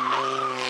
Amém.